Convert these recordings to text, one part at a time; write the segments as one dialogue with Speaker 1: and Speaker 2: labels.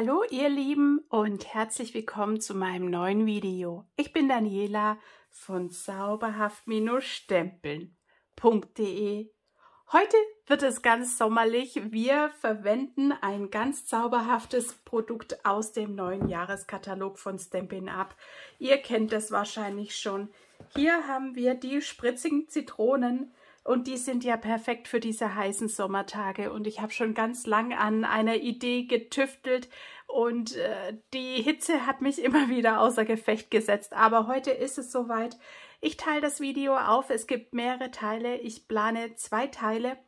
Speaker 1: Hallo ihr Lieben und herzlich willkommen zu meinem neuen Video. Ich bin Daniela von zauberhaft-stempeln.de. Heute wird es ganz sommerlich. Wir verwenden ein ganz zauberhaftes Produkt aus dem neuen Jahreskatalog von Stampin' Up. Ihr kennt es wahrscheinlich schon. Hier haben wir die spritzigen Zitronen und die sind ja perfekt für diese heißen Sommertage. Und ich habe schon ganz lang an einer Idee getüftelt und äh, die Hitze hat mich immer wieder außer Gefecht gesetzt. Aber heute ist es soweit. Ich teile das Video auf. Es gibt mehrere Teile. Ich plane zwei Teile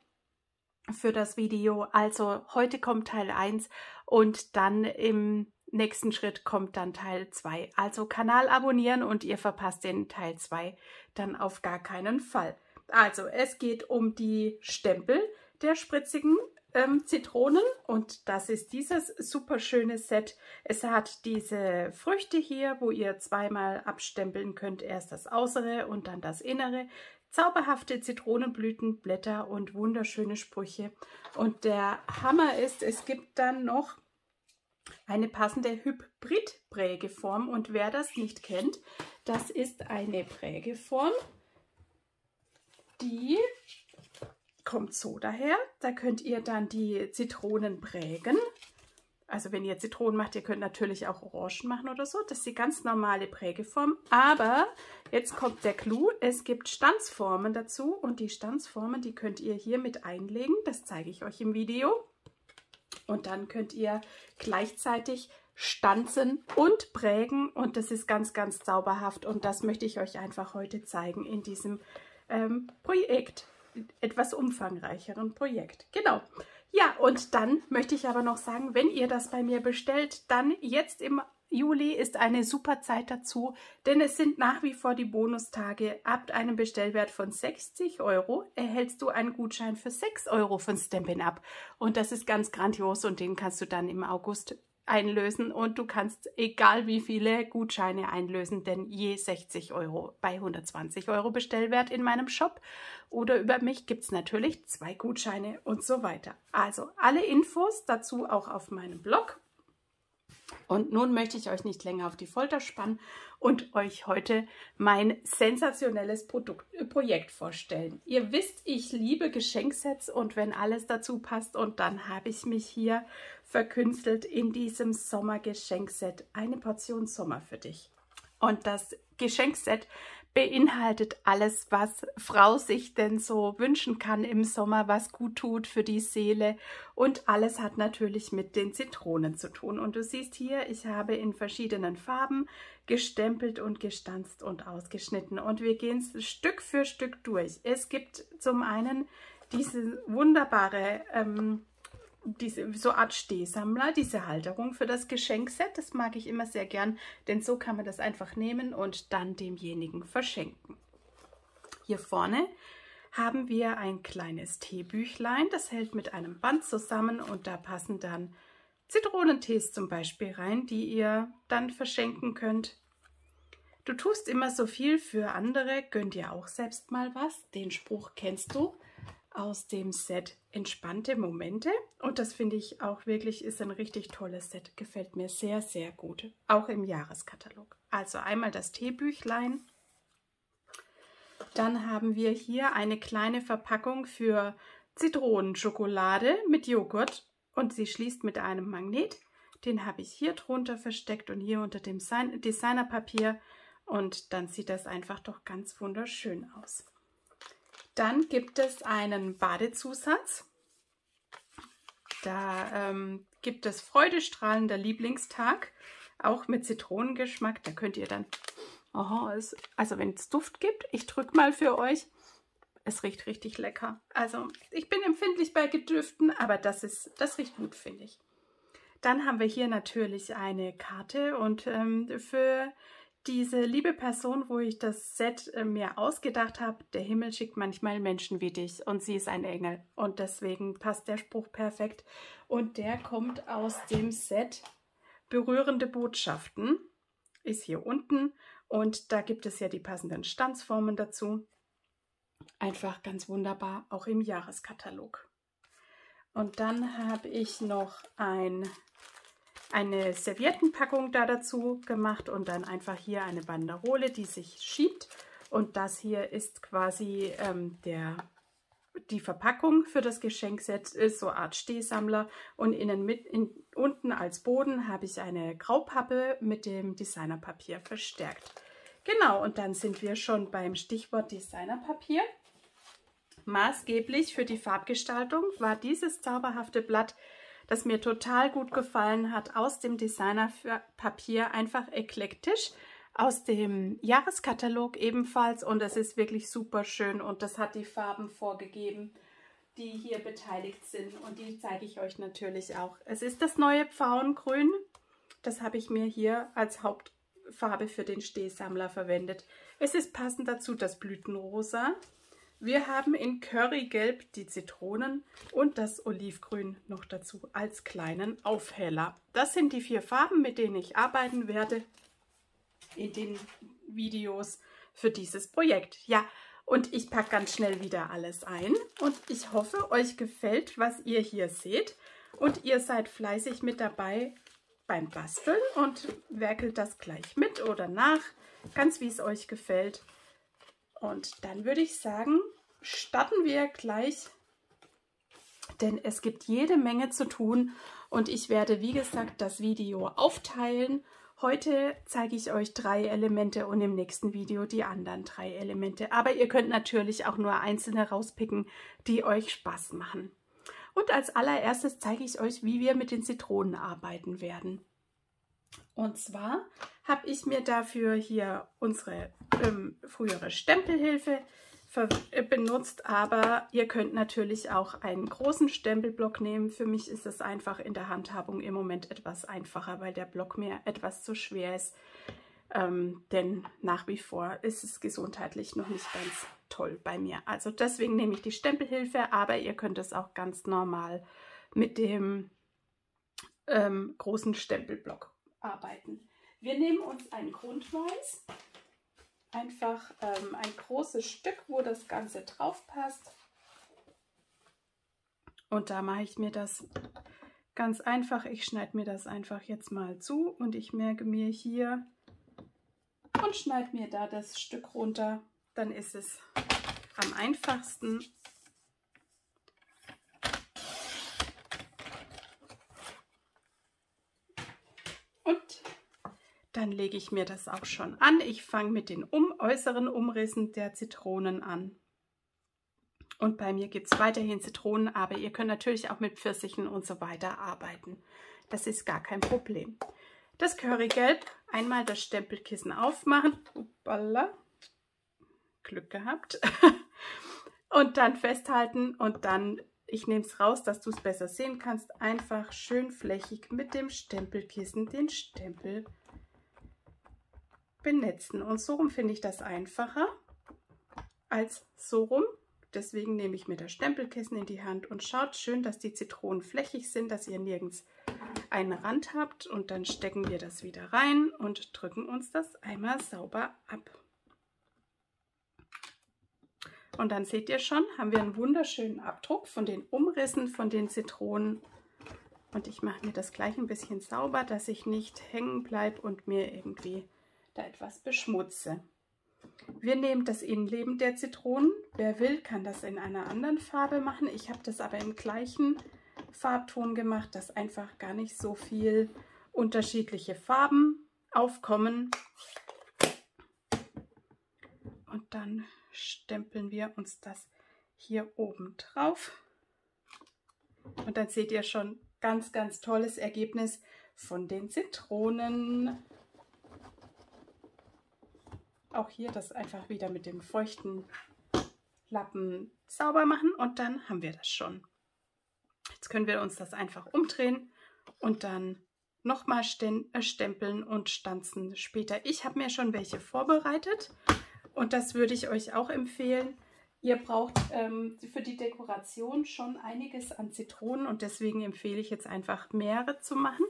Speaker 1: für das Video. Also heute kommt Teil 1 und dann im nächsten Schritt kommt dann Teil 2. Also Kanal abonnieren und ihr verpasst den Teil 2 dann auf gar keinen Fall. Also es geht um die Stempel der spritzigen ähm, Zitronen und das ist dieses super schöne Set. Es hat diese Früchte hier, wo ihr zweimal abstempeln könnt. Erst das Äußere und dann das Innere. Zauberhafte Zitronenblüten, Blätter und wunderschöne Sprüche. Und der Hammer ist, es gibt dann noch eine passende Hybrid-Prägeform. Und wer das nicht kennt, das ist eine Prägeform, die kommt so daher. Da könnt ihr dann die Zitronen prägen. Also wenn ihr Zitronen macht, ihr könnt natürlich auch Orangen machen oder so. Das ist die ganz normale Prägeform. Aber jetzt kommt der Clou. Es gibt Stanzformen dazu und die Stanzformen, die könnt ihr hier mit einlegen. Das zeige ich euch im Video. Und dann könnt ihr gleichzeitig stanzen und prägen und das ist ganz, ganz zauberhaft und das möchte ich euch einfach heute zeigen in diesem Video ähm, Projekt, etwas umfangreicheren Projekt. Genau. Ja, und dann möchte ich aber noch sagen, wenn ihr das bei mir bestellt, dann jetzt im Juli ist eine super Zeit dazu, denn es sind nach wie vor die Bonustage. Ab einem Bestellwert von 60 Euro erhältst du einen Gutschein für 6 Euro von Stampin' Up. Und das ist ganz grandios und den kannst du dann im August einlösen und du kannst egal wie viele Gutscheine einlösen, denn je 60 Euro bei 120 Euro Bestellwert in meinem Shop oder über mich gibt es natürlich zwei Gutscheine und so weiter. Also alle Infos dazu auch auf meinem Blog und nun möchte ich euch nicht länger auf die Folter spannen und euch heute mein sensationelles Produkt, äh, Projekt vorstellen. Ihr wisst, ich liebe Geschenksets und wenn alles dazu passt und dann habe ich mich hier verkünstelt in diesem Sommergeschenkset. Eine Portion Sommer für dich. Und das Geschenkset beinhaltet alles, was Frau sich denn so wünschen kann im Sommer, was gut tut für die Seele. Und alles hat natürlich mit den Zitronen zu tun. Und du siehst hier, ich habe in verschiedenen Farben gestempelt und gestanzt und ausgeschnitten. Und wir gehen Stück für Stück durch. Es gibt zum einen diese wunderbare ähm, diese so Art Stehsammler, diese Halterung für das Geschenkset. Das mag ich immer sehr gern, denn so kann man das einfach nehmen und dann demjenigen verschenken. Hier vorne haben wir ein kleines Teebüchlein. Das hält mit einem Band zusammen und da passen dann Zitronentees zum Beispiel rein, die ihr dann verschenken könnt. Du tust immer so viel für andere, gönn dir auch selbst mal was. Den Spruch kennst du aus dem Set Entspannte Momente. Und das finde ich auch wirklich ist ein richtig tolles Set. Gefällt mir sehr, sehr gut. Auch im Jahreskatalog. Also einmal das Teebüchlein. Dann haben wir hier eine kleine Verpackung für Zitronenschokolade mit Joghurt. Und sie schließt mit einem Magnet. Den habe ich hier drunter versteckt und hier unter dem Designerpapier. Und dann sieht das einfach doch ganz wunderschön aus. Dann gibt es einen Badezusatz. Da ähm, gibt es Freudestrahlender Lieblingstag, auch mit Zitronengeschmack. Da könnt ihr dann, oh, es, also wenn es Duft gibt, ich drücke mal für euch. Es riecht richtig lecker. Also ich bin empfindlich bei Gedüften, aber das, ist, das riecht gut, finde ich. Dann haben wir hier natürlich eine Karte und ähm, für diese liebe Person, wo ich das Set äh, mir ausgedacht habe, der Himmel schickt manchmal Menschen wie dich und sie ist ein Engel. Und deswegen passt der Spruch perfekt. Und der kommt aus dem Set Berührende Botschaften, ist hier unten. Und da gibt es ja die passenden Stanzformen dazu. Einfach ganz wunderbar, auch im Jahreskatalog. Und dann habe ich noch ein eine Serviettenpackung da dazu gemacht und dann einfach hier eine Banderole, die sich schiebt. Und das hier ist quasi ähm, der, die Verpackung für das Geschenkset, ist so eine Art Stehsammler. Und innen mit, in, unten als Boden habe ich eine Graupappe mit dem Designerpapier verstärkt. Genau, und dann sind wir schon beim Stichwort Designerpapier. Maßgeblich für die Farbgestaltung war dieses zauberhafte Blatt das mir total gut gefallen hat, aus dem Designerpapier, einfach eklektisch, aus dem Jahreskatalog ebenfalls und es ist wirklich super schön und das hat die Farben vorgegeben, die hier beteiligt sind und die zeige ich euch natürlich auch. Es ist das neue Pfauengrün, das habe ich mir hier als Hauptfarbe für den Stehsammler verwendet. Es ist passend dazu das Blütenrosa wir haben in Currygelb die Zitronen und das Olivgrün noch dazu als kleinen Aufheller. Das sind die vier Farben, mit denen ich arbeiten werde in den Videos für dieses Projekt. Ja, und ich packe ganz schnell wieder alles ein und ich hoffe, euch gefällt, was ihr hier seht und ihr seid fleißig mit dabei beim Basteln und werkelt das gleich mit oder nach, ganz wie es euch gefällt. Und dann würde ich sagen, starten wir gleich, denn es gibt jede Menge zu tun und ich werde, wie gesagt, das Video aufteilen. Heute zeige ich euch drei Elemente und im nächsten Video die anderen drei Elemente. Aber ihr könnt natürlich auch nur einzelne rauspicken, die euch Spaß machen. Und als allererstes zeige ich euch, wie wir mit den Zitronen arbeiten werden. Und zwar habe ich mir dafür hier unsere ähm, frühere Stempelhilfe benutzt, aber ihr könnt natürlich auch einen großen Stempelblock nehmen. Für mich ist es einfach in der Handhabung im Moment etwas einfacher, weil der Block mir etwas zu schwer ist. Ähm, denn nach wie vor ist es gesundheitlich noch nicht ganz toll bei mir. Also deswegen nehme ich die Stempelhilfe, aber ihr könnt es auch ganz normal mit dem ähm, großen Stempelblock arbeiten. Wir nehmen uns ein Grundweiß, einfach ähm, ein großes Stück, wo das Ganze drauf passt. Und da mache ich mir das ganz einfach. Ich schneide mir das einfach jetzt mal zu und ich merke mir hier und schneide mir da das Stück runter. Dann ist es am einfachsten Dann lege ich mir das auch schon an. Ich fange mit den um, äußeren Umrissen der Zitronen an. Und bei mir gibt es weiterhin Zitronen, aber ihr könnt natürlich auch mit Pfirsichen und so weiter arbeiten. Das ist gar kein Problem. Das Currygelb, einmal das Stempelkissen aufmachen. Uppala. Glück gehabt. und dann festhalten und dann, ich nehme es raus, dass du es besser sehen kannst, einfach schön flächig mit dem Stempelkissen den Stempel benetzen. Und so rum finde ich das einfacher als so rum. Deswegen nehme ich mir das Stempelkissen in die Hand und schaut schön, dass die Zitronen flächig sind, dass ihr nirgends einen Rand habt. Und dann stecken wir das wieder rein und drücken uns das einmal sauber ab. Und dann seht ihr schon, haben wir einen wunderschönen Abdruck von den Umrissen von den Zitronen. Und ich mache mir das gleich ein bisschen sauber, dass ich nicht hängen bleibe und mir irgendwie da etwas beschmutze. Wir nehmen das Innenleben der Zitronen. Wer will, kann das in einer anderen Farbe machen. Ich habe das aber im gleichen Farbton gemacht, dass einfach gar nicht so viel unterschiedliche Farben aufkommen. Und dann stempeln wir uns das hier oben drauf. Und dann seht ihr schon ganz, ganz tolles Ergebnis von den Zitronen auch hier das einfach wieder mit dem feuchten Lappen sauber machen und dann haben wir das schon. Jetzt können wir uns das einfach umdrehen und dann nochmal äh, stempeln und stanzen später. Ich habe mir schon welche vorbereitet und das würde ich euch auch empfehlen. Ihr braucht ähm, für die Dekoration schon einiges an Zitronen und deswegen empfehle ich jetzt einfach mehrere zu machen.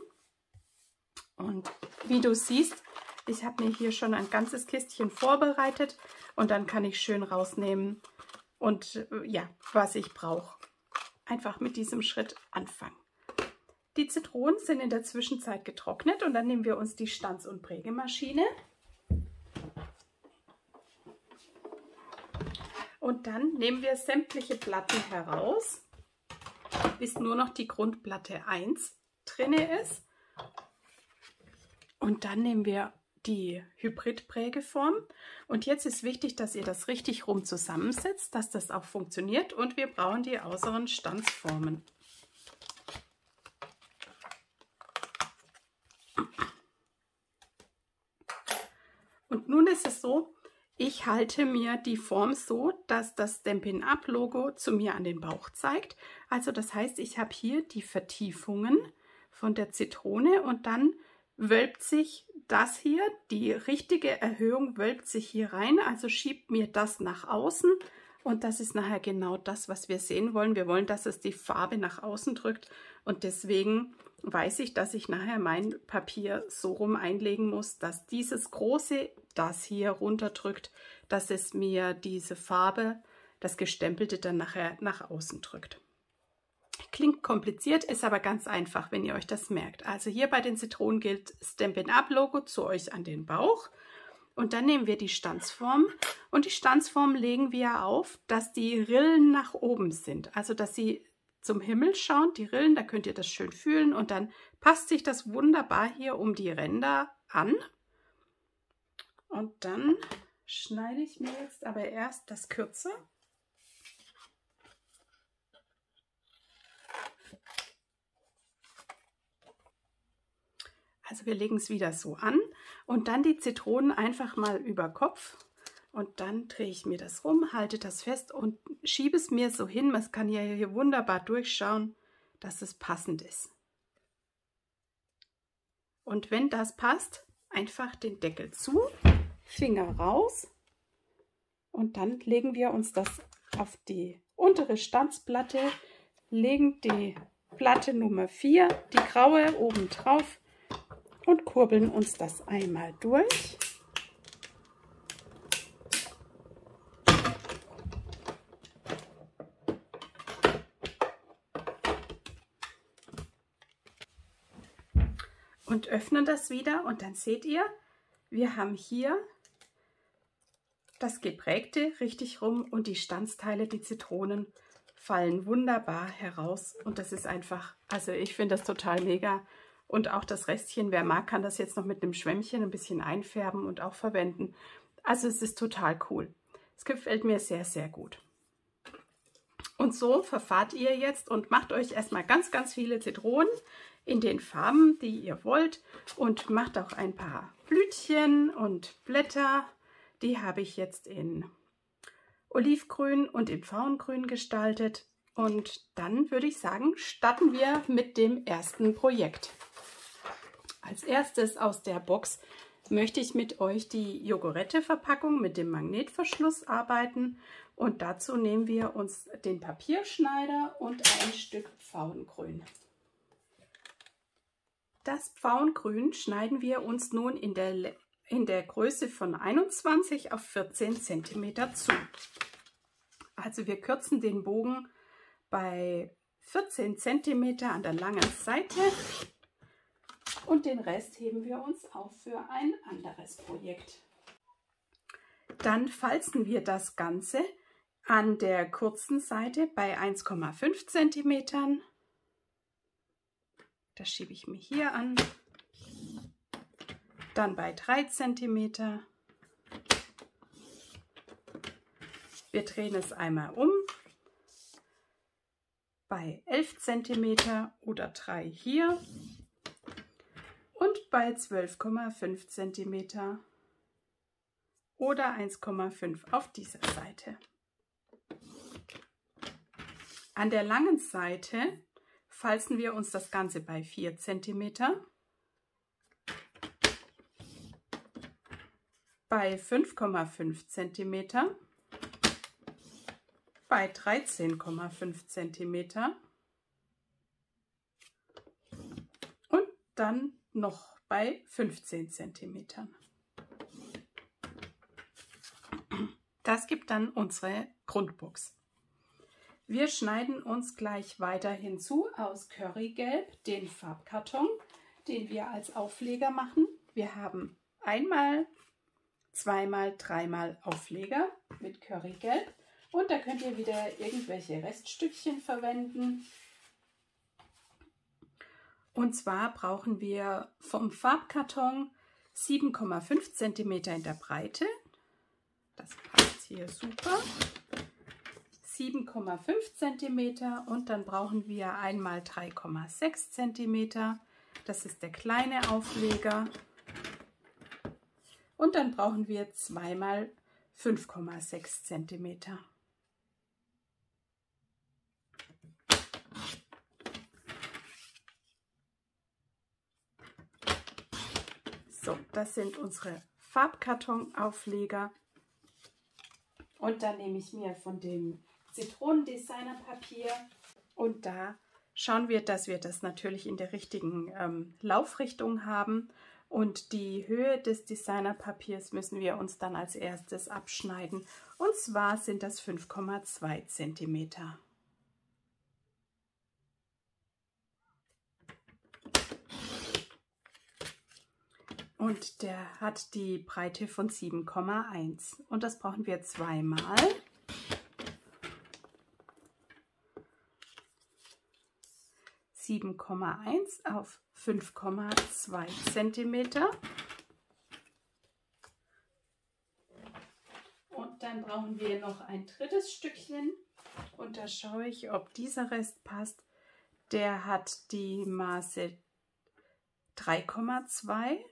Speaker 1: Und wie du siehst, ich habe mir hier schon ein ganzes Kistchen vorbereitet und dann kann ich schön rausnehmen und äh, ja, was ich brauche. Einfach mit diesem Schritt anfangen. Die Zitronen sind in der Zwischenzeit getrocknet und dann nehmen wir uns die Stanz- und Prägemaschine. Und dann nehmen wir sämtliche Platten heraus, bis nur noch die Grundplatte 1 drin ist. Und dann nehmen wir die Hybridprägeform. Und jetzt ist wichtig, dass ihr das richtig rum zusammensetzt, dass das auch funktioniert. Und wir brauchen die äußeren Stanzformen. Und nun ist es so, ich halte mir die Form so, dass das Stampin' Up Logo zu mir an den Bauch zeigt. Also das heißt, ich habe hier die Vertiefungen von der Zitrone und dann wölbt sich das hier, die richtige Erhöhung wölbt sich hier rein, also schiebt mir das nach außen und das ist nachher genau das, was wir sehen wollen. Wir wollen, dass es die Farbe nach außen drückt und deswegen weiß ich, dass ich nachher mein Papier so rum einlegen muss, dass dieses große, das hier runterdrückt, dass es mir diese Farbe, das Gestempelte dann nachher nach außen drückt. Klingt kompliziert, ist aber ganz einfach, wenn ihr euch das merkt. Also hier bei den Zitronen gilt Stampin' Up Logo zu euch an den Bauch. Und dann nehmen wir die Stanzform und die Stanzform legen wir auf, dass die Rillen nach oben sind. Also dass sie zum Himmel schauen, die Rillen, da könnt ihr das schön fühlen und dann passt sich das wunderbar hier um die Ränder an. Und dann schneide ich mir jetzt aber erst das kürzer. Also wir legen es wieder so an und dann die Zitronen einfach mal über Kopf und dann drehe ich mir das rum, halte das fest und schiebe es mir so hin. Man kann ja hier wunderbar durchschauen, dass es passend ist. Und wenn das passt, einfach den Deckel zu, Finger raus und dann legen wir uns das auf die untere Stanzplatte, legen die Platte Nummer 4, die graue oben drauf und kurbeln uns das einmal durch. Und öffnen das wieder und dann seht ihr, wir haben hier das geprägte richtig rum und die Stanzteile, die Zitronen, fallen wunderbar heraus und das ist einfach, also ich finde das total mega und auch das Restchen, wer mag, kann das jetzt noch mit einem Schwämmchen ein bisschen einfärben und auch verwenden. Also es ist total cool. Es gefällt mir sehr, sehr gut. Und so verfahrt ihr jetzt und macht euch erstmal ganz, ganz viele Zitronen in den Farben, die ihr wollt. Und macht auch ein paar Blütchen und Blätter. Die habe ich jetzt in Olivgrün und in Pfauengrün gestaltet. Und dann würde ich sagen, starten wir mit dem ersten Projekt. Als erstes aus der Box möchte ich mit euch die Jogurette-Verpackung mit dem Magnetverschluss arbeiten. Und dazu nehmen wir uns den Papierschneider und ein Stück Pfauengrün. Das Pfauengrün schneiden wir uns nun in der, in der Größe von 21 auf 14 cm zu. Also wir kürzen den Bogen bei 14 cm an der langen Seite und den Rest heben wir uns auf für ein anderes Projekt. Dann falzen wir das Ganze an der kurzen Seite bei 1,5 cm. Das schiebe ich mir hier an. Dann bei 3 cm. Wir drehen es einmal um bei 11 cm oder 3 hier bei 12,5 cm oder 1,5 auf dieser Seite. An der langen Seite falzen wir uns das Ganze bei 4 cm, bei 5,5 cm, bei 13,5 cm und dann noch bei 15 cm. Das gibt dann unsere Grundbox. Wir schneiden uns gleich weiter hinzu aus Currygelb den Farbkarton, den wir als Aufleger machen. Wir haben einmal, zweimal, dreimal Aufleger mit Currygelb und da könnt ihr wieder irgendwelche Reststückchen verwenden. Und zwar brauchen wir vom Farbkarton 7,5 cm in der Breite. Das passt hier super. 7,5 cm und dann brauchen wir einmal 3,6 cm. Das ist der kleine Aufleger. Und dann brauchen wir zweimal 5,6 cm. So, das sind unsere Farbkartonaufleger. Und dann nehme ich mir von dem Zitronendesignerpapier und da schauen wir, dass wir das natürlich in der richtigen ähm, Laufrichtung haben. Und die Höhe des Designerpapiers müssen wir uns dann als erstes abschneiden. Und zwar sind das 5,2 cm. Und der hat die Breite von 7,1. Und das brauchen wir zweimal. 7,1 auf 5,2 cm. Und dann brauchen wir noch ein drittes Stückchen. Und da schaue ich, ob dieser Rest passt. Der hat die Maße 3,2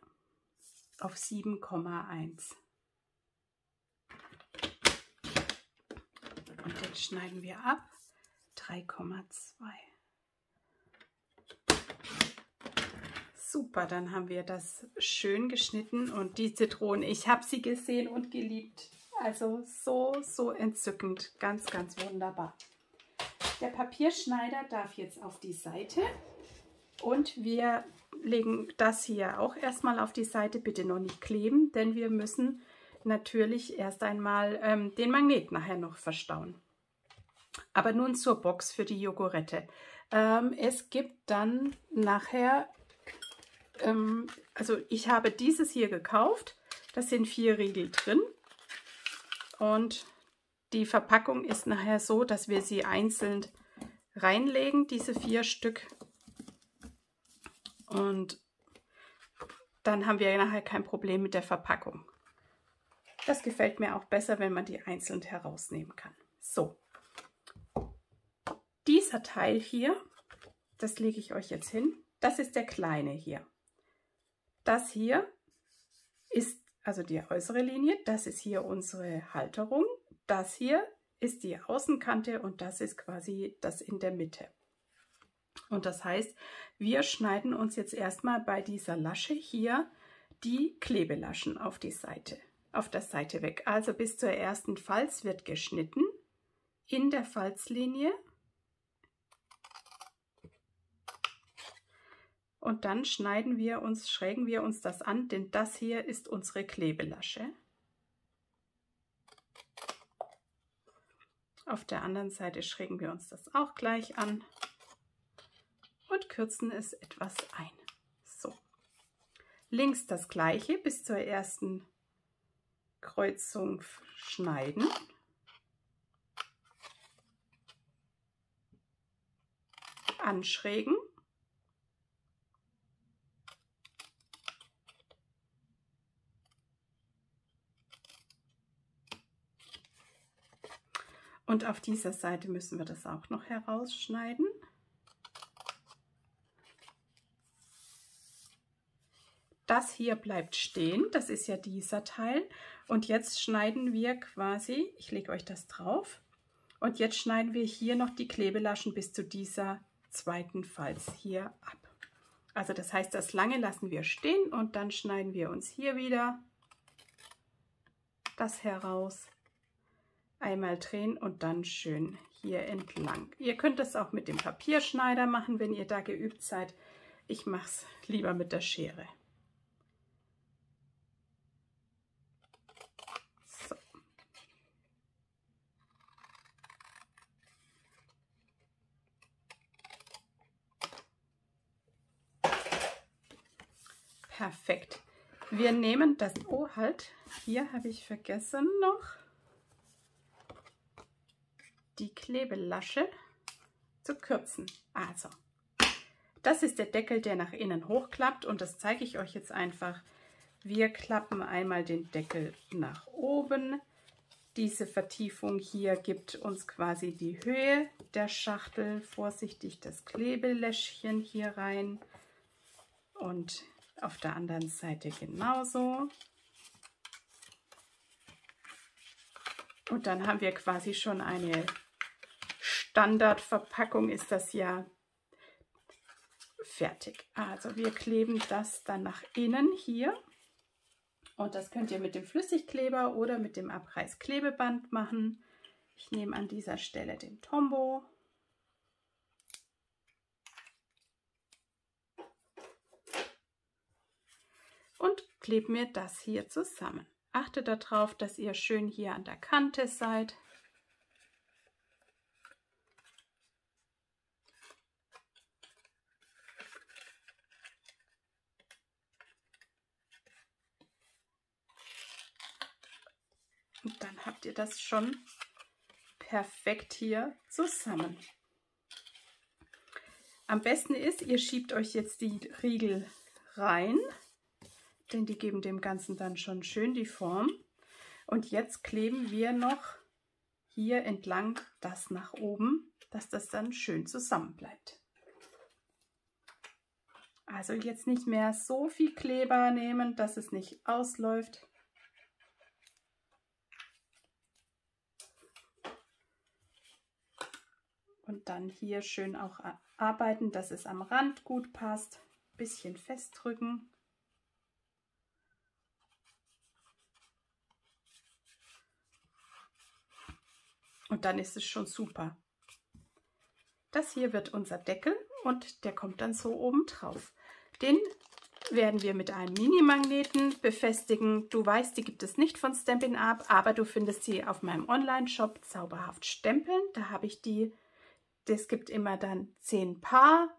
Speaker 1: auf 7,1. Und jetzt schneiden wir ab 3,2. Super, dann haben wir das schön geschnitten und die Zitronen, ich habe sie gesehen und geliebt. Also so, so entzückend, ganz, ganz wunderbar. Der Papierschneider darf jetzt auf die Seite und wir legen das hier auch erstmal auf die Seite, bitte noch nicht kleben, denn wir müssen natürlich erst einmal ähm, den Magnet nachher noch verstauen. Aber nun zur Box für die Jogurette. Ähm, es gibt dann nachher ähm, also ich habe dieses hier gekauft. Das sind vier Riegel drin. Und die Verpackung ist nachher so, dass wir sie einzeln reinlegen, diese vier Stück. Und dann haben wir nachher kein Problem mit der Verpackung. Das gefällt mir auch besser, wenn man die einzeln herausnehmen kann. So, dieser Teil hier, das lege ich euch jetzt hin. Das ist der kleine hier. Das hier ist also die äußere Linie, das ist hier unsere Halterung, das hier ist die Außenkante und das ist quasi das in der Mitte. Und das heißt, wir schneiden uns jetzt erstmal bei dieser Lasche hier die Klebelaschen auf die Seite, auf der Seite weg. Also bis zur ersten Falz wird geschnitten in der Falzlinie Und dann schneiden wir uns, schrägen wir uns das an, denn das hier ist unsere Klebelasche. Auf der anderen Seite schrägen wir uns das auch gleich an und kürzen es etwas ein. So. Links das gleiche bis zur ersten Kreuzung schneiden. Anschrägen. Und auf dieser Seite müssen wir das auch noch herausschneiden. Das hier bleibt stehen, das ist ja dieser Teil. Und jetzt schneiden wir quasi, ich lege euch das drauf, und jetzt schneiden wir hier noch die Klebelaschen bis zu dieser zweiten Falz hier ab. Also das heißt, das lange lassen wir stehen und dann schneiden wir uns hier wieder das heraus einmal drehen und dann schön hier entlang. Ihr könnt das auch mit dem Papierschneider machen, wenn ihr da geübt seid. Ich mache es lieber mit der Schere. So. Perfekt. Wir nehmen das, oh halt, hier habe ich vergessen noch die Klebelasche zu kürzen. Also, das ist der Deckel, der nach innen hochklappt und das zeige ich euch jetzt einfach. Wir klappen einmal den Deckel nach oben. Diese Vertiefung hier gibt uns quasi die Höhe der Schachtel. Vorsichtig das Klebeläschchen hier rein und auf der anderen Seite genauso. Und dann haben wir quasi schon eine Standardverpackung, ist das ja fertig. Also wir kleben das dann nach innen hier. Und das könnt ihr mit dem Flüssigkleber oder mit dem Abreißklebeband machen. Ich nehme an dieser Stelle den Tombow. Und klebe mir das hier zusammen. Achtet darauf, dass ihr schön hier an der Kante seid. Und dann habt ihr das schon perfekt hier zusammen. Am besten ist, ihr schiebt euch jetzt die Riegel rein denn die geben dem Ganzen dann schon schön die Form. Und jetzt kleben wir noch hier entlang das nach oben, dass das dann schön zusammen bleibt. Also jetzt nicht mehr so viel Kleber nehmen, dass es nicht ausläuft. Und dann hier schön auch arbeiten, dass es am Rand gut passt. Bisschen festdrücken. Und dann ist es schon super. Das hier wird unser Deckel und der kommt dann so oben drauf. Den werden wir mit einem Mini-Magneten befestigen. Du weißt, die gibt es nicht von Stampin' Up, aber du findest sie auf meinem Online-Shop Zauberhaft Stempeln. Da habe ich die, es gibt immer dann zehn Paar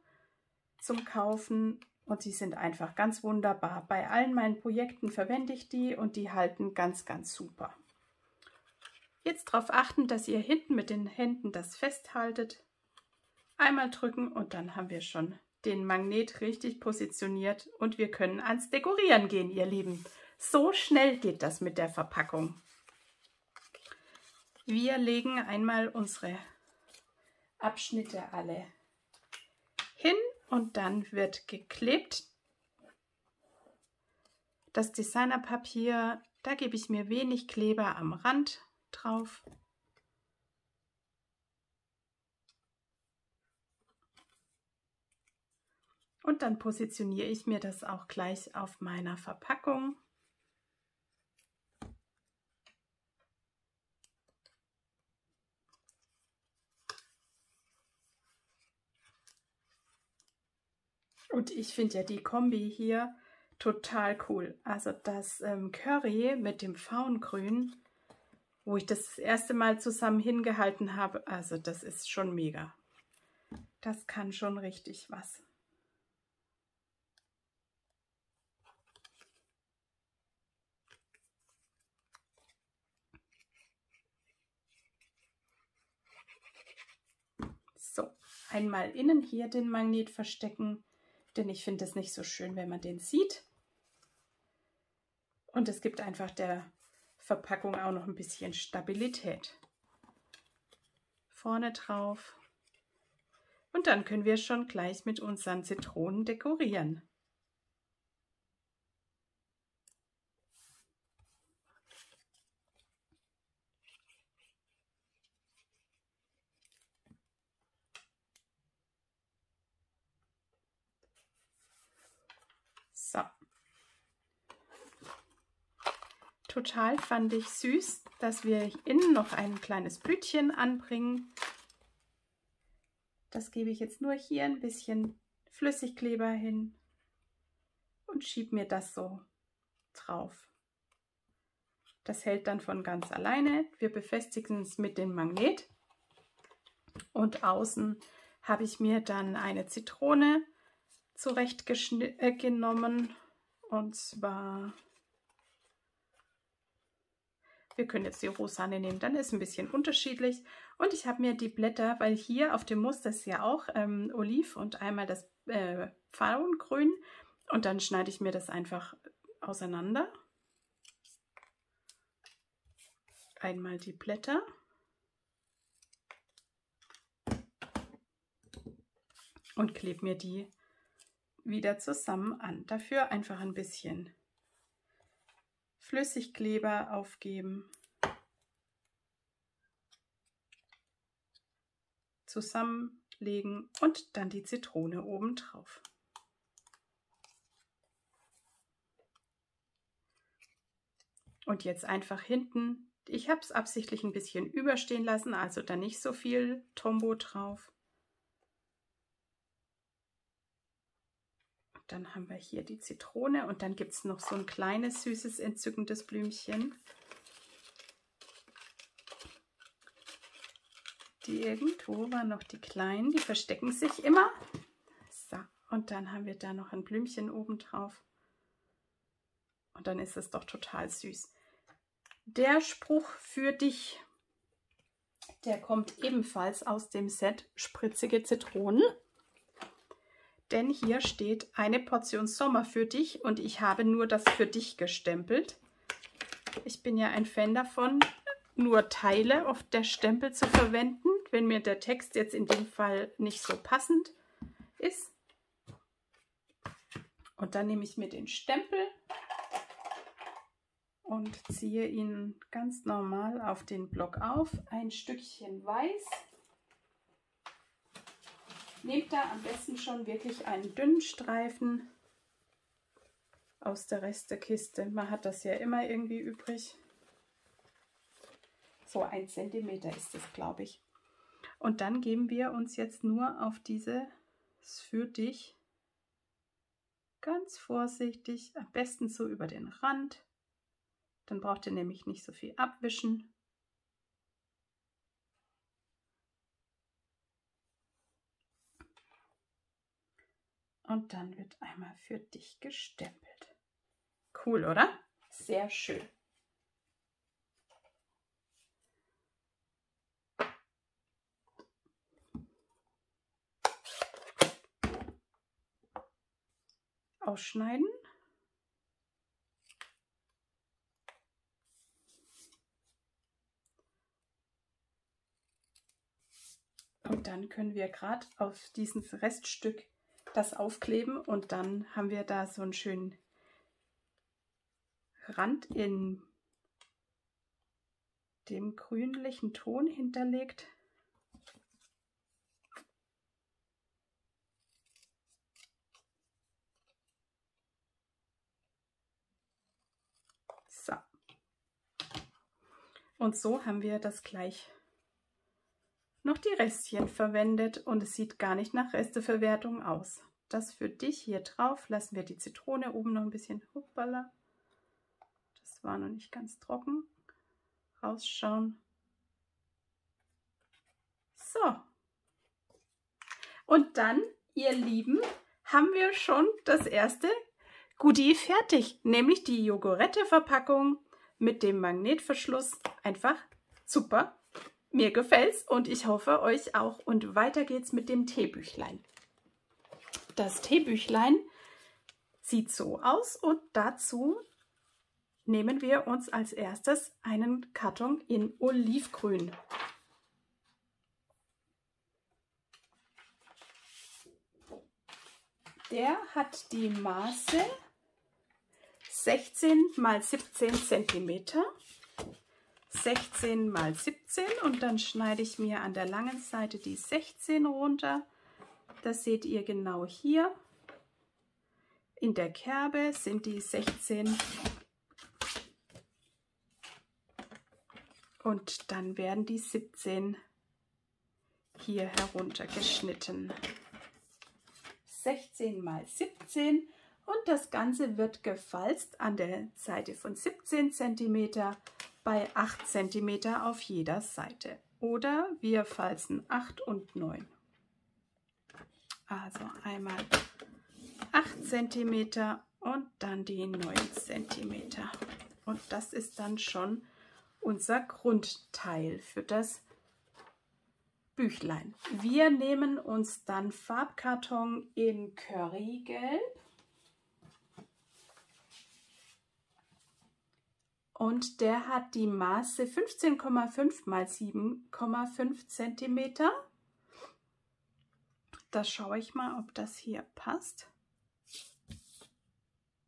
Speaker 1: zum Kaufen und die sind einfach ganz wunderbar. Bei allen meinen Projekten verwende ich die und die halten ganz, ganz super. Jetzt darauf achten, dass ihr hinten mit den Händen das festhaltet. Einmal drücken und dann haben wir schon den Magnet richtig positioniert und wir können ans Dekorieren gehen, ihr Lieben. So schnell geht das mit der Verpackung. Wir legen einmal unsere Abschnitte alle hin und dann wird geklebt. Das Designerpapier, da gebe ich mir wenig Kleber am Rand drauf. Und dann positioniere ich mir das auch gleich auf meiner Verpackung. Und ich finde ja die Kombi hier total cool. Also das ähm, Curry mit dem Faungrün wo ich das, das erste Mal zusammen hingehalten habe. Also das ist schon mega. Das kann schon richtig was. So, einmal innen hier den Magnet verstecken, denn ich finde es nicht so schön, wenn man den sieht. Und es gibt einfach der Verpackung auch noch ein bisschen Stabilität. Vorne drauf. Und dann können wir schon gleich mit unseren Zitronen dekorieren. Total fand ich süß, dass wir innen noch ein kleines Blütchen anbringen. Das gebe ich jetzt nur hier ein bisschen Flüssigkleber hin und schiebe mir das so drauf. Das hält dann von ganz alleine. Wir befestigen es mit dem Magnet. Und außen habe ich mir dann eine Zitrone zurechtgenommen Und zwar, wir können jetzt die Rosane nehmen, dann ist ein bisschen unterschiedlich. Und ich habe mir die Blätter, weil hier auf dem Muster ist ja auch ähm, Oliv und einmal das äh, Pfauengrün. Und dann schneide ich mir das einfach auseinander. Einmal die Blätter. Und klebe mir die wieder zusammen an. Dafür einfach ein bisschen Flüssigkleber aufgeben. Zusammenlegen und dann die Zitrone oben drauf. Und jetzt einfach hinten. Ich habe es absichtlich ein bisschen überstehen lassen, also da nicht so viel Tombo drauf. Dann haben wir hier die Zitrone und dann gibt es noch so ein kleines, süßes, entzückendes Blümchen. Die irgendwo waren noch die kleinen, die verstecken sich immer. So, und dann haben wir da noch ein Blümchen oben drauf. Und dann ist es doch total süß. Der Spruch für dich, der kommt ebenfalls aus dem Set Spritzige Zitronen denn hier steht eine Portion Sommer für dich und ich habe nur das für dich gestempelt. Ich bin ja ein Fan davon, nur Teile auf der Stempel zu verwenden, wenn mir der Text jetzt in dem Fall nicht so passend ist. Und dann nehme ich mir den Stempel und ziehe ihn ganz normal auf den Block auf. Ein Stückchen weiß. Nehmt da am besten schon wirklich einen dünnen Streifen aus der Restekiste. Man hat das ja immer irgendwie übrig. So ein Zentimeter ist es, glaube ich. Und dann geben wir uns jetzt nur auf dieses für dich ganz vorsichtig, am besten so über den Rand. Dann braucht ihr nämlich nicht so viel abwischen. Und dann wird einmal für dich gestempelt. Cool, oder? Sehr schön. Ausschneiden. Und dann können wir gerade auf diesem Reststück das aufkleben und dann haben wir da so einen schönen Rand in dem grünlichen Ton hinterlegt. So. Und so haben wir das gleich noch die Restchen verwendet und es sieht gar nicht nach Resteverwertung aus. Das für dich hier drauf lassen wir die Zitrone oben noch ein bisschen, hoppala, das war noch nicht ganz trocken, rausschauen. So. Und dann, ihr Lieben, haben wir schon das erste Goodie fertig, nämlich die Jogurette-Verpackung mit dem Magnetverschluss. Einfach super mir gefällt's und ich hoffe euch auch. Und weiter geht's mit dem Teebüchlein. Das Teebüchlein sieht so aus und dazu nehmen wir uns als erstes einen Karton in Olivgrün. Der hat die Maße 16 x 17 Zentimeter. 16 mal 17 und dann schneide ich mir an der langen Seite die 16 runter. Das seht ihr genau hier. In der Kerbe sind die 16 und dann werden die 17 hier heruntergeschnitten. 16 mal 17 und das Ganze wird gefalzt an der Seite von 17 cm bei 8 cm auf jeder Seite. Oder wir falzen 8 und 9. Also einmal 8 cm und dann die 9 cm. Und das ist dann schon unser Grundteil für das Büchlein. Wir nehmen uns dann Farbkarton in Currygelb. Und der hat die Maße 15,5 x 7,5 cm. Da schaue ich mal, ob das hier passt.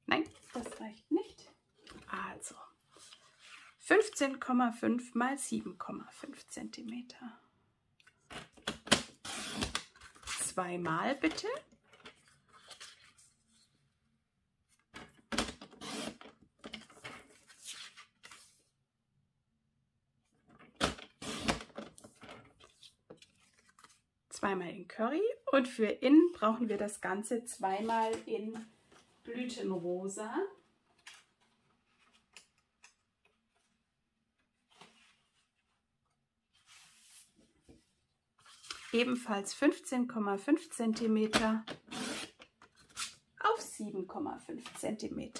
Speaker 1: Nein, das reicht nicht. Also 15,5 mal 7,5 cm. Zweimal bitte. Zweimal in Curry und für innen brauchen wir das Ganze zweimal in Blütenrosa. Ebenfalls 15,5 cm auf 7,5 cm.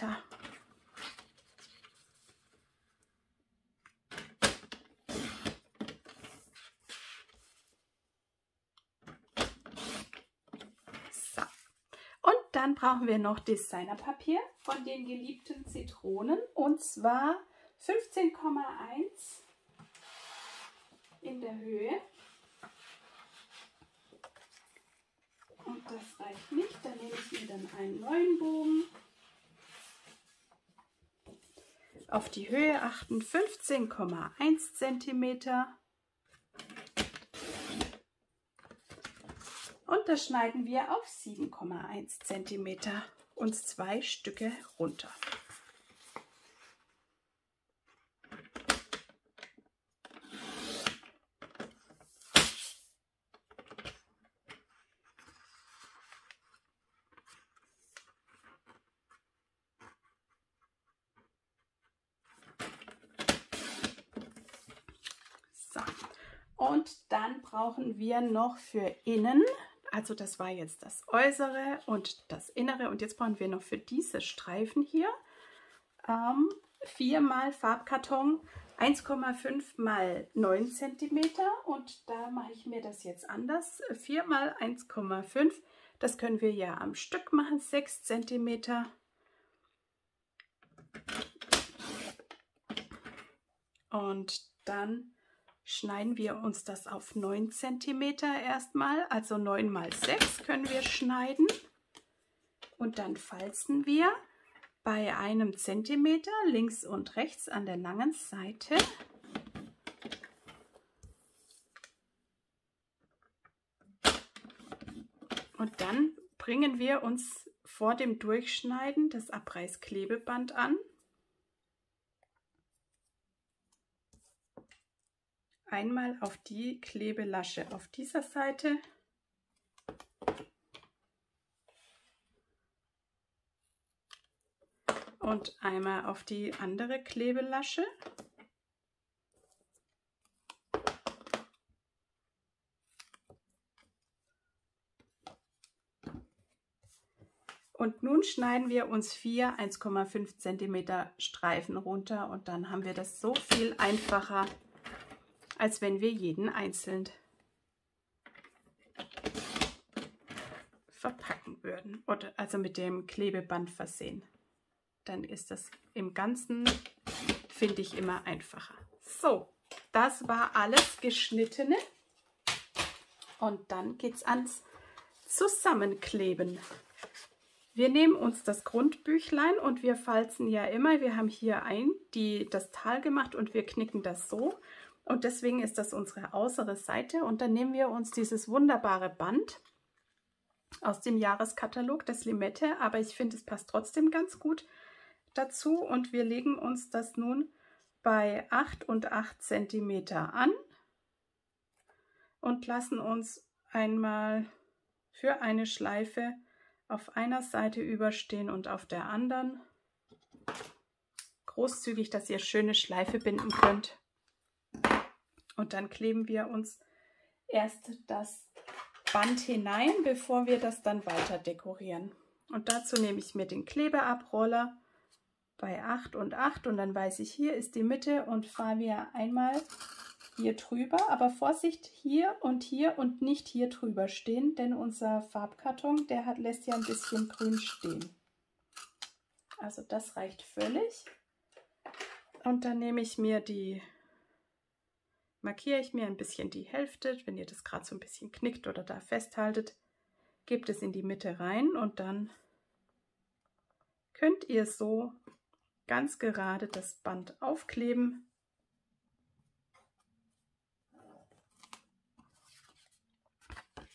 Speaker 1: dann brauchen wir noch Designerpapier von den geliebten Zitronen und zwar 15,1 in der Höhe. Und das reicht nicht, dann nehme ich mir dann einen neuen Bogen. Auf die Höhe achten 15,1 cm. Und das schneiden wir auf 7,1 cm uns zwei Stücke runter. Und dann brauchen wir noch für innen also das war jetzt das Äußere und das Innere. Und jetzt brauchen wir noch für diese Streifen hier ähm, viermal Farbkarton 1,5 mal 9 cm. Und da mache ich mir das jetzt anders. 4 mal 1,5. Das können wir ja am Stück machen, 6 cm. Und dann schneiden wir uns das auf 9 cm erstmal, also 9 mal 6 können wir schneiden. Und dann falzen wir bei einem Zentimeter links und rechts an der langen Seite. Und dann bringen wir uns vor dem Durchschneiden das Abreißklebeband an. Einmal auf die Klebelasche auf dieser Seite und einmal auf die andere Klebelasche. Und nun schneiden wir uns vier 1,5 cm Streifen runter und dann haben wir das so viel einfacher als wenn wir jeden einzeln verpacken würden oder also mit dem Klebeband versehen. Dann ist das im Ganzen, finde ich, immer einfacher. So, das war alles geschnittene und dann geht es ans Zusammenkleben. Wir nehmen uns das Grundbüchlein und wir falzen ja immer, wir haben hier ein, die, das Tal gemacht und wir knicken das so und deswegen ist das unsere äußere Seite. Und dann nehmen wir uns dieses wunderbare Band aus dem Jahreskatalog, das Limette. Aber ich finde, es passt trotzdem ganz gut dazu. Und wir legen uns das nun bei 8 und 8 cm an und lassen uns einmal für eine Schleife auf einer Seite überstehen und auf der anderen großzügig, dass ihr schöne Schleife binden könnt. Und dann kleben wir uns erst das Band hinein, bevor wir das dann weiter dekorieren. Und dazu nehme ich mir den Klebeabroller bei 8 und 8 und dann weiß ich, hier ist die Mitte und fahre wieder einmal hier drüber. Aber Vorsicht, hier und hier und nicht hier drüber stehen, denn unser Farbkarton, der hat, lässt ja ein bisschen grün stehen. Also das reicht völlig. Und dann nehme ich mir die, markiere ich mir ein bisschen die Hälfte, wenn ihr das gerade so ein bisschen knickt oder da festhaltet, gebt es in die Mitte rein und dann könnt ihr so ganz gerade das Band aufkleben.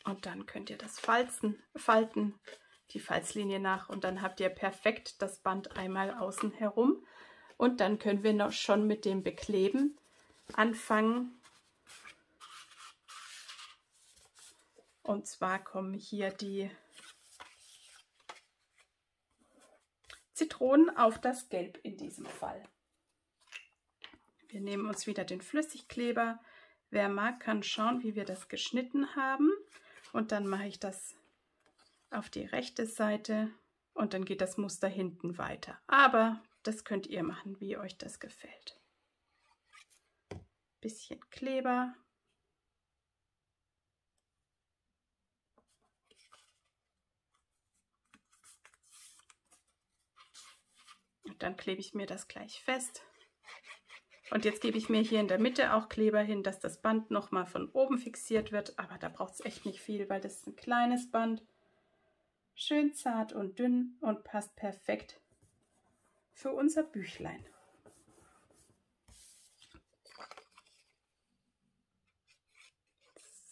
Speaker 1: Und dann könnt ihr das falzen, falten, die Falzlinie nach und dann habt ihr perfekt das Band einmal außen herum. Und dann können wir noch schon mit dem Bekleben anfangen. Und zwar kommen hier die Zitronen auf das Gelb in diesem Fall. Wir nehmen uns wieder den Flüssigkleber. Wer mag, kann schauen, wie wir das geschnitten haben. Und dann mache ich das auf die rechte Seite und dann geht das Muster hinten weiter. Aber das könnt ihr machen, wie euch das gefällt. Bisschen Kleber. Und dann klebe ich mir das gleich fest. Und jetzt gebe ich mir hier in der Mitte auch Kleber hin, dass das Band nochmal von oben fixiert wird. Aber da braucht es echt nicht viel, weil das ist ein kleines Band. Schön zart und dünn und passt perfekt für unser Büchlein.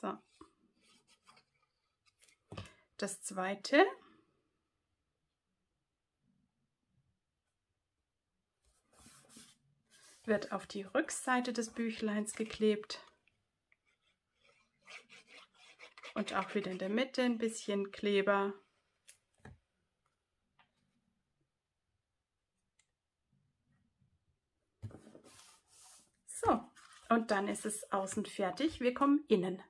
Speaker 1: So. Das zweite wird auf die Rückseite des Büchleins geklebt. Und auch wieder in der Mitte ein bisschen Kleber. So, und dann ist es außen fertig. Wir kommen innen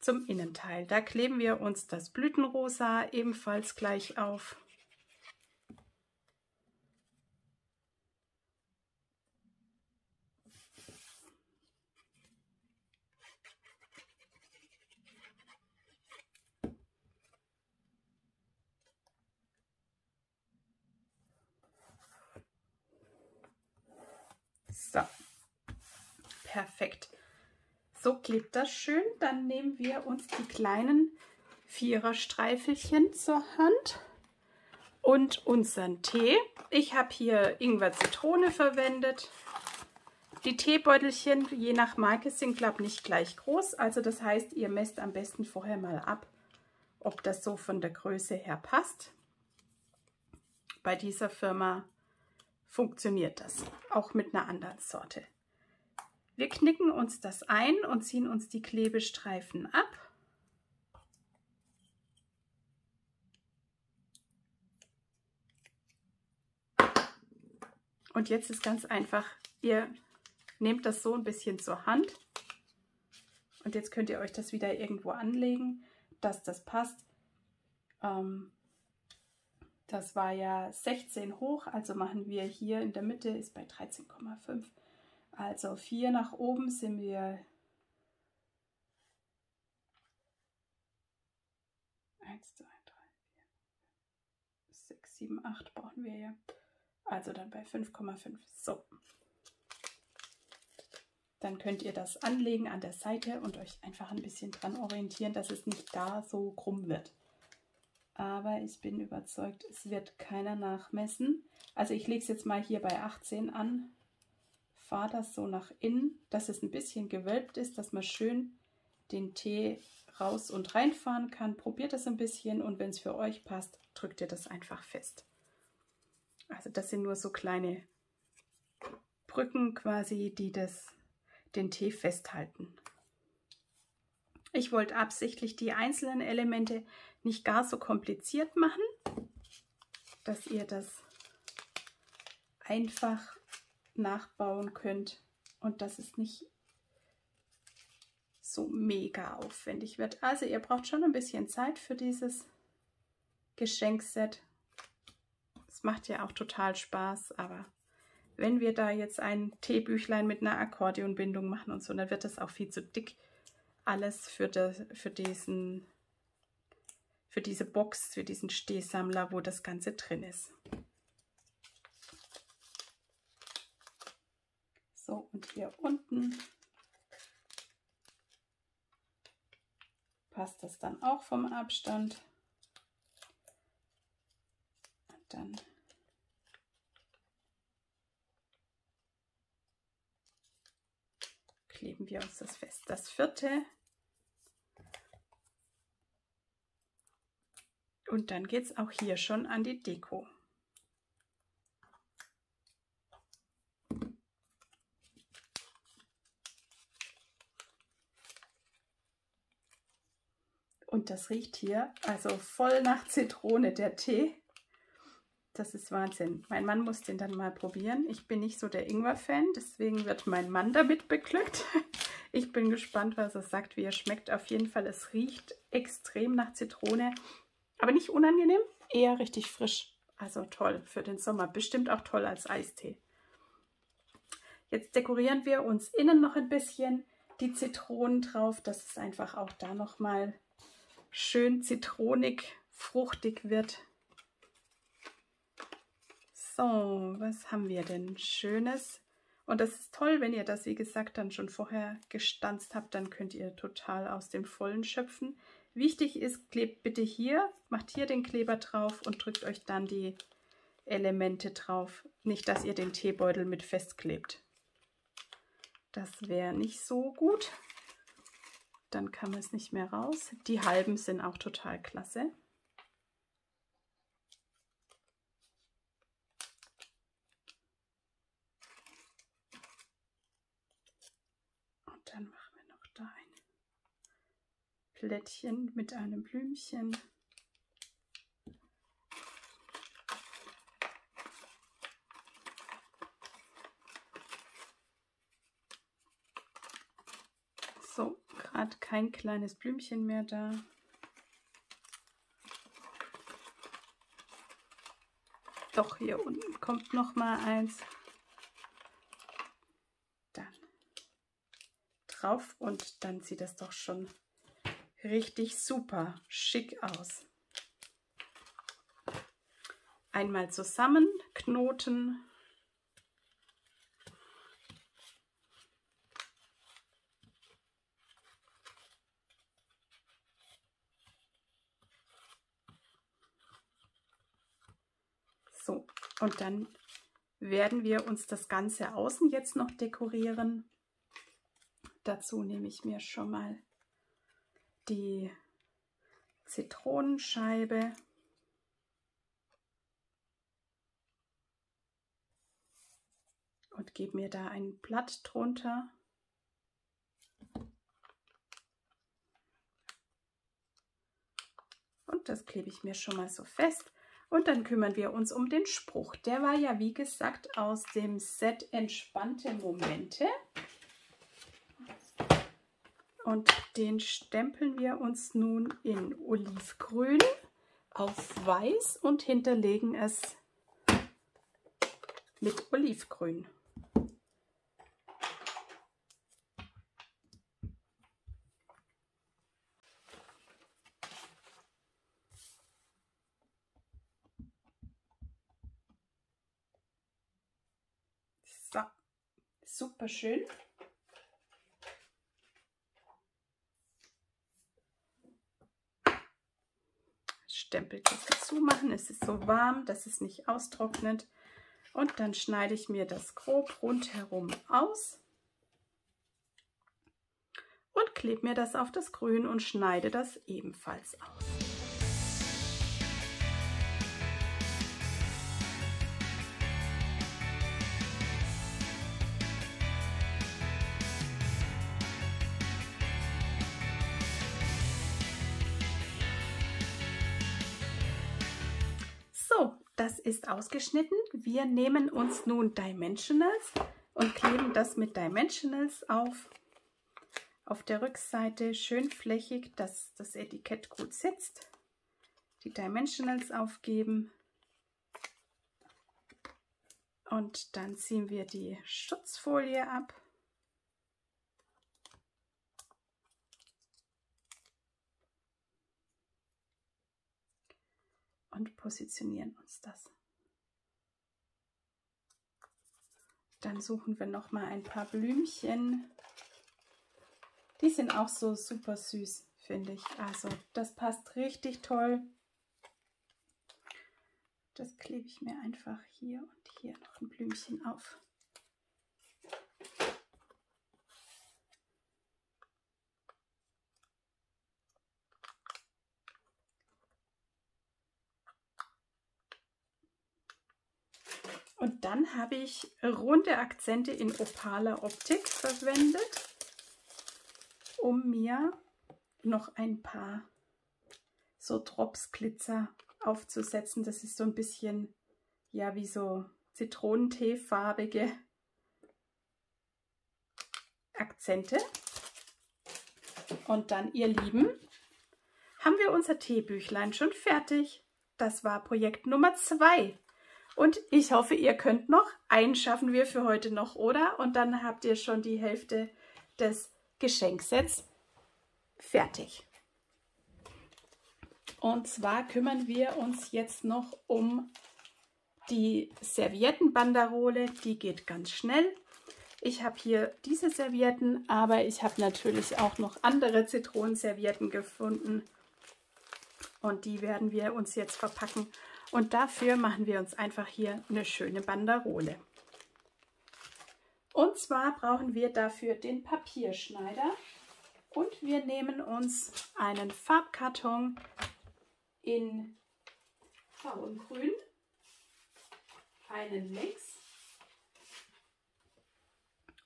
Speaker 1: zum Innenteil. Da kleben wir uns das Blütenrosa ebenfalls gleich auf. Perfekt. So klebt das schön. Dann nehmen wir uns die kleinen Vierer-Streifelchen zur Hand und unseren Tee. Ich habe hier Ingwer-Zitrone verwendet. Die Teebeutelchen, je nach Marke, sind, glaube ich, nicht gleich groß. Also das heißt, ihr messt am besten vorher mal ab, ob das so von der Größe her passt. Bei dieser Firma funktioniert das, auch mit einer anderen Sorte. Wir knicken uns das ein und ziehen uns die Klebestreifen ab. Und jetzt ist ganz einfach, ihr nehmt das so ein bisschen zur Hand und jetzt könnt ihr euch das wieder irgendwo anlegen, dass das passt. Ähm, das war ja 16 hoch, also machen wir hier in der Mitte, ist bei 13,5. Also 4 nach oben sind wir 1, 2, 3, 4, 6, 7, 8 brauchen wir ja. Also dann bei 5,5. So. Dann könnt ihr das anlegen an der Seite und euch einfach ein bisschen dran orientieren, dass es nicht da so krumm wird aber ich bin überzeugt, es wird keiner nachmessen. Also ich lege es jetzt mal hier bei 18 an, das so nach innen, dass es ein bisschen gewölbt ist, dass man schön den Tee raus und reinfahren kann. Probiert das ein bisschen und wenn es für euch passt, drückt ihr das einfach fest. Also das sind nur so kleine Brücken quasi, die das, den Tee festhalten. Ich wollte absichtlich die einzelnen Elemente nicht gar so kompliziert machen, dass ihr das einfach nachbauen könnt und dass es nicht so mega aufwendig wird. Also ihr braucht schon ein bisschen Zeit für dieses Geschenkset. Es macht ja auch total Spaß, aber wenn wir da jetzt ein Teebüchlein mit einer Akkordeonbindung machen und so, dann wird das auch viel zu dick. Alles für, de, für, diesen, für diese Box, für diesen Stehsammler, wo das Ganze drin ist. So, und hier unten passt das dann auch vom Abstand. Und dann kleben wir uns das fest. Das vierte. Und dann geht es auch hier schon an die Deko. Und das riecht hier also voll nach Zitrone, der Tee. Das ist Wahnsinn. Mein Mann muss den dann mal probieren. Ich bin nicht so der Ingwer-Fan, deswegen wird mein Mann damit beglückt. Ich bin gespannt, was er sagt, wie er schmeckt. Auf jeden Fall, es riecht extrem nach Zitrone, aber nicht unangenehm, eher richtig frisch. Also toll für den Sommer, bestimmt auch toll als Eistee. Jetzt dekorieren wir uns innen noch ein bisschen die Zitronen drauf, dass es einfach auch da nochmal schön zitronig, fruchtig wird. So, was haben wir denn Schönes? Und das ist toll, wenn ihr das, wie gesagt, dann schon vorher gestanzt habt, dann könnt ihr total aus dem Vollen schöpfen. Wichtig ist, klebt bitte hier, macht hier den Kleber drauf und drückt euch dann die Elemente drauf. Nicht, dass ihr den Teebeutel mit festklebt. Das wäre nicht so gut dann kann man es nicht mehr raus. Die halben sind auch total klasse. Und dann machen wir noch da ein Plättchen mit einem Blümchen. gerade kein kleines Blümchen mehr da. Doch, hier unten kommt noch mal eins. Dann drauf und dann sieht das doch schon richtig super schick aus. Einmal zusammen knoten So, und dann werden wir uns das Ganze außen jetzt noch dekorieren. Dazu nehme ich mir schon mal die Zitronenscheibe. Und gebe mir da ein Blatt drunter. Und das klebe ich mir schon mal so fest. Und dann kümmern wir uns um den Spruch. Der war ja, wie gesagt, aus dem Set Entspannte Momente. Und den stempeln wir uns nun in Olivgrün auf Weiß und hinterlegen es mit Olivgrün. Super schön. Stempelkiste zumachen. Es ist so warm, dass es nicht austrocknet. Und dann schneide ich mir das grob rundherum aus und klebe mir das auf das Grün und schneide das ebenfalls aus. Ist ausgeschnitten. Wir nehmen uns nun Dimensionals und kleben das mit Dimensionals auf. Auf der Rückseite schön flächig, dass das Etikett gut sitzt. die Dimensionals aufgeben. Und dann ziehen wir die Schutzfolie ab. Und positionieren uns das. Dann suchen wir noch mal ein paar Blümchen. Die sind auch so super süß, finde ich. Also das passt richtig toll. Das klebe ich mir einfach hier und hier noch ein Blümchen auf. Und dann habe ich runde Akzente in opaler Optik verwendet, um mir noch ein paar so Drops Glitzer aufzusetzen. Das ist so ein bisschen, ja, wie so Zitronenteefarbige Akzente. Und dann, ihr Lieben, haben wir unser Teebüchlein schon fertig. Das war Projekt Nummer zwei. Und ich hoffe, ihr könnt noch. Einen schaffen wir für heute noch, oder? Und dann habt ihr schon die Hälfte des Geschenksets fertig. Und zwar kümmern wir uns jetzt noch um die Serviettenbanderole. Die geht ganz schnell. Ich habe hier diese Servietten, aber ich habe natürlich auch noch andere Zitronenservietten gefunden. Und die werden wir uns jetzt verpacken. Und dafür machen wir uns einfach hier eine schöne Banderole. Und zwar brauchen wir dafür den Papierschneider. Und wir nehmen uns einen Farbkarton in Braungrün, einen links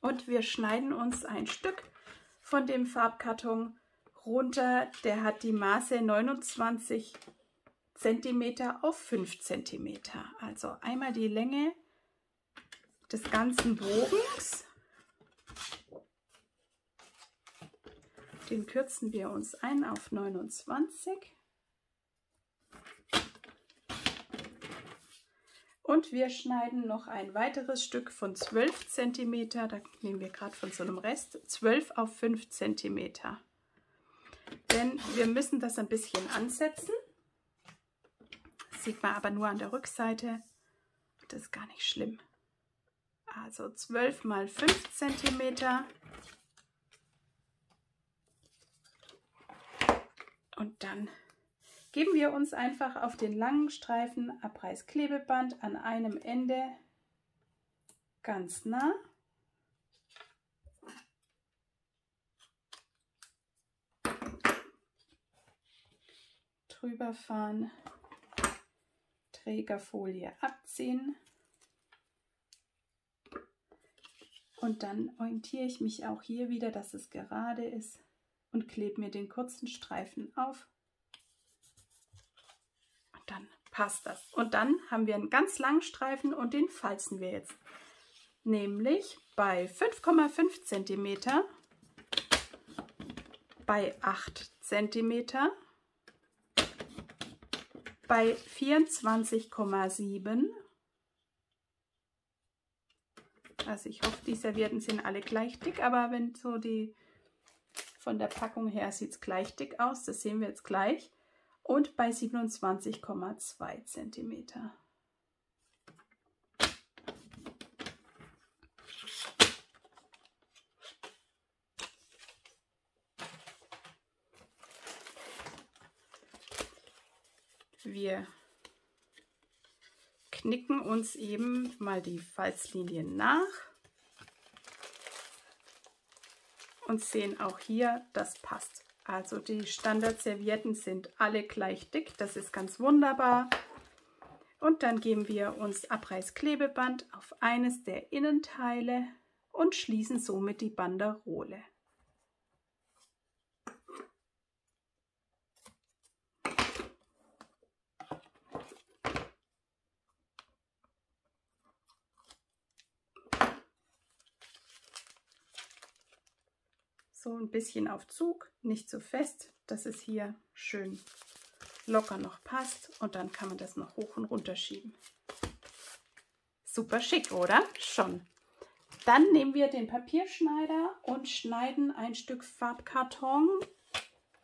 Speaker 1: und wir schneiden uns ein Stück von dem Farbkarton runter. Der hat die Maße 29 cm auf 5 cm. Also einmal die Länge des ganzen Bogens. Den kürzen wir uns ein auf 29 Und wir schneiden noch ein weiteres Stück von 12 cm, da nehmen wir gerade von so einem Rest, 12 auf 5 cm. Denn wir müssen das ein bisschen ansetzen. Sieht man aber nur an der Rückseite. Das ist gar nicht schlimm. Also 12 mal 5 cm. Und dann geben wir uns einfach auf den langen Streifen Abreißklebeband an einem Ende ganz nah. Drüber fahren, Trägerfolie abziehen. Und dann orientiere ich mich auch hier wieder, dass es gerade ist und klebe mir den kurzen Streifen auf dann passt das. Und dann haben wir einen ganz langen Streifen und den falzen wir jetzt. Nämlich bei 5,5 cm, bei 8 cm, bei 24,7 also ich hoffe, die Servietten sind alle gleich dick, aber wenn so die von der Packung her sieht es gleich dick aus, das sehen wir jetzt gleich und bei 27,2 cm. Wir knicken uns eben mal die Falzlinien nach und sehen auch hier, das passt. Also die Standardservietten sind alle gleich dick, das ist ganz wunderbar. Und dann geben wir uns Abreißklebeband auf eines der Innenteile und schließen somit die Banderole. So ein bisschen auf Zug, nicht zu so fest, dass es hier schön locker noch passt und dann kann man das noch hoch und runter schieben. Super schick, oder? Schon. Dann nehmen wir den Papierschneider und schneiden ein Stück Farbkarton,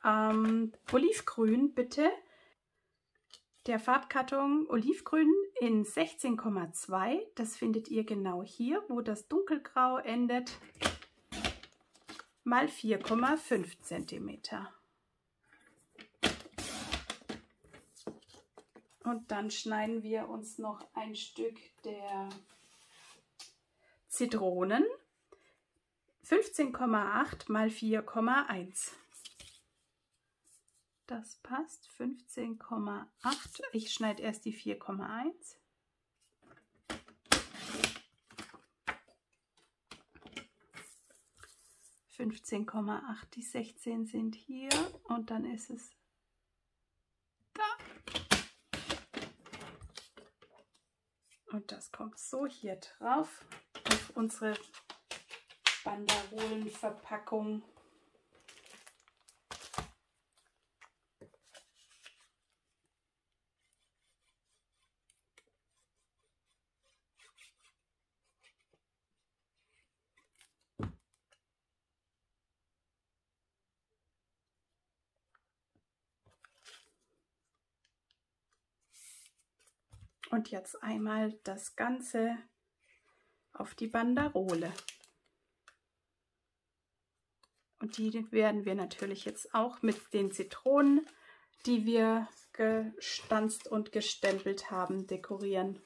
Speaker 1: ähm, olivgrün bitte. Der Farbkarton olivgrün in 16,2, das findet ihr genau hier, wo das dunkelgrau endet, mal 4,5 cm. Und dann schneiden wir uns noch ein Stück der Zitronen 15,8 mal 4,1. Das passt 15,8. Ich schneide erst die 4,1. Fünfzehn die 16 sind hier und dann ist es Und das kommt so hier drauf auf unsere Banderolenverpackung. Und jetzt einmal das Ganze auf die Banderole. Und die werden wir natürlich jetzt auch mit den Zitronen, die wir gestanzt und gestempelt haben, dekorieren.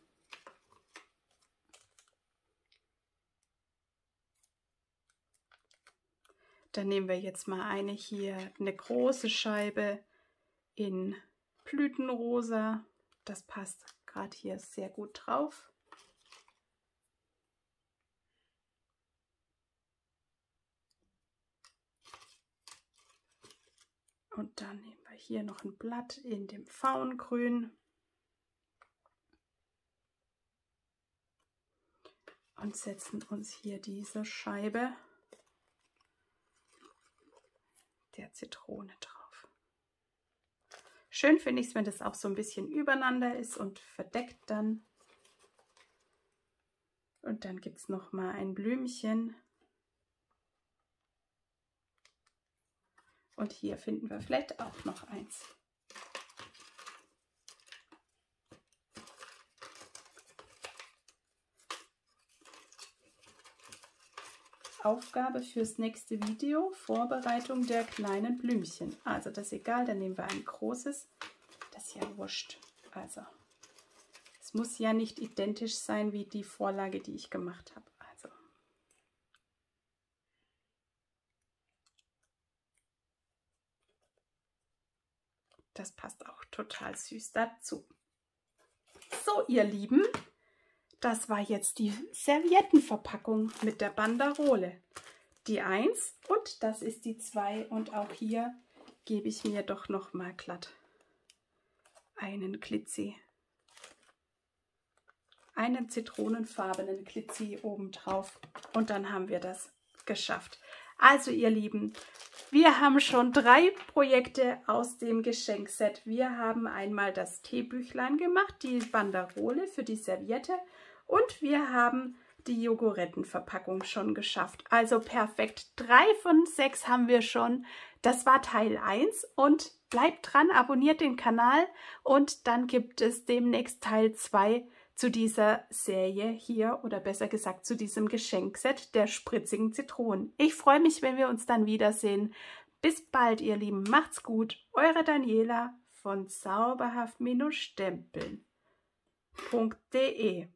Speaker 1: Dann nehmen wir jetzt mal eine hier, eine große Scheibe in Blütenrosa. Das passt gerade hier sehr gut drauf. Und dann nehmen wir hier noch ein Blatt in dem Faungrün. Und setzen uns hier diese Scheibe der Zitrone drauf. Schön finde ich es, wenn das auch so ein bisschen übereinander ist und verdeckt dann. Und dann gibt es noch mal ein Blümchen. Und hier finden wir vielleicht auch noch eins. Aufgabe fürs nächste Video, Vorbereitung der kleinen Blümchen. Also das ist egal, dann nehmen wir ein großes. Das ist ja wurscht. Also es muss ja nicht identisch sein wie die Vorlage, die ich gemacht habe. Also das passt auch total süß dazu. So, ihr Lieben, das war jetzt die Serviettenverpackung mit der Banderole. Die 1 und das ist die 2 und auch hier gebe ich mir doch noch mal glatt einen Glitzi, einen zitronenfarbenen Glitzi oben drauf und dann haben wir das geschafft. Also ihr Lieben, wir haben schon drei Projekte aus dem Geschenkset. Wir haben einmal das Teebüchlein gemacht, die Banderole für die Serviette und wir haben die Jogorettenverpackung schon geschafft. Also perfekt. Drei von sechs haben wir schon. Das war Teil 1 und bleibt dran, abonniert den Kanal und dann gibt es demnächst Teil 2 zu dieser Serie hier oder besser gesagt zu diesem Geschenkset der spritzigen Zitronen. Ich freue mich, wenn wir uns dann wiedersehen. Bis bald, ihr Lieben. Macht's gut. Eure Daniela von zauberhaft-stempeln.de